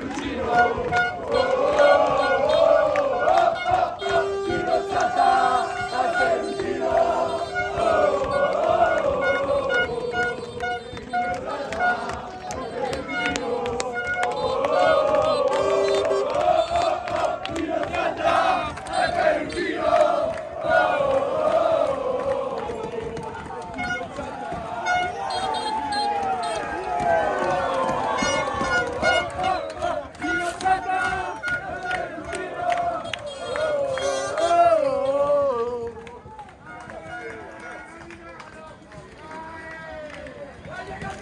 どうぞ。¡Vaya,